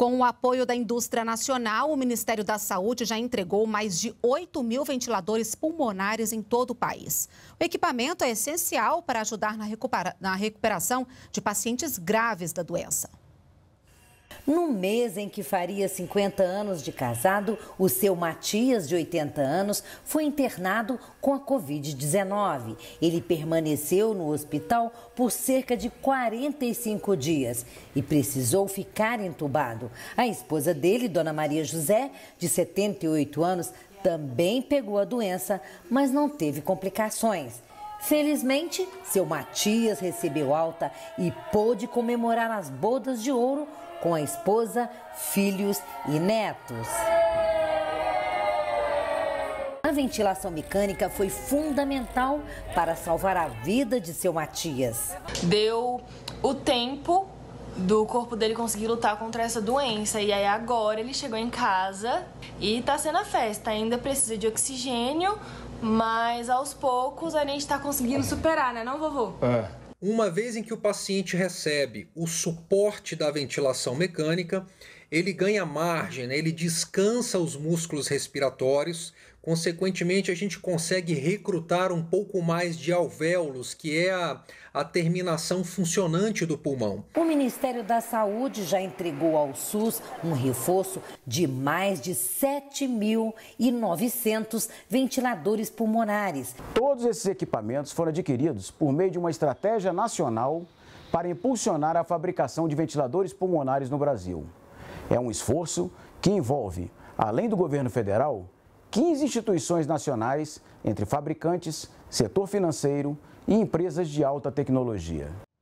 Com o apoio da indústria nacional, o Ministério da Saúde já entregou mais de 8 mil ventiladores pulmonares em todo o país. O equipamento é essencial para ajudar na, recupera na recuperação de pacientes graves da doença. No mês em que faria 50 anos de casado, o seu Matias, de 80 anos, foi internado com a Covid-19. Ele permaneceu no hospital por cerca de 45 dias e precisou ficar entubado. A esposa dele, Dona Maria José, de 78 anos, também pegou a doença, mas não teve complicações. Felizmente, seu Matias recebeu alta e pôde comemorar as bodas de ouro com a esposa, filhos e netos. A ventilação mecânica foi fundamental para salvar a vida de seu Matias. Deu o tempo do corpo dele conseguir lutar contra essa doença. E aí agora ele chegou em casa e tá sendo a festa. Ainda precisa de oxigênio, mas aos poucos a gente tá conseguindo superar, né, não, vovô? É. Uma vez em que o paciente recebe o suporte da ventilação mecânica, ele ganha margem, né? ele descansa os músculos respiratórios, consequentemente, a gente consegue recrutar um pouco mais de alvéolos, que é a, a terminação funcionante do pulmão. O Ministério da Saúde já entregou ao SUS um reforço de mais de 7.900 ventiladores pulmonares. Todos esses equipamentos foram adquiridos por meio de uma estratégia nacional para impulsionar a fabricação de ventiladores pulmonares no Brasil. É um esforço que envolve, além do governo federal, 15 instituições nacionais, entre fabricantes, setor financeiro e empresas de alta tecnologia.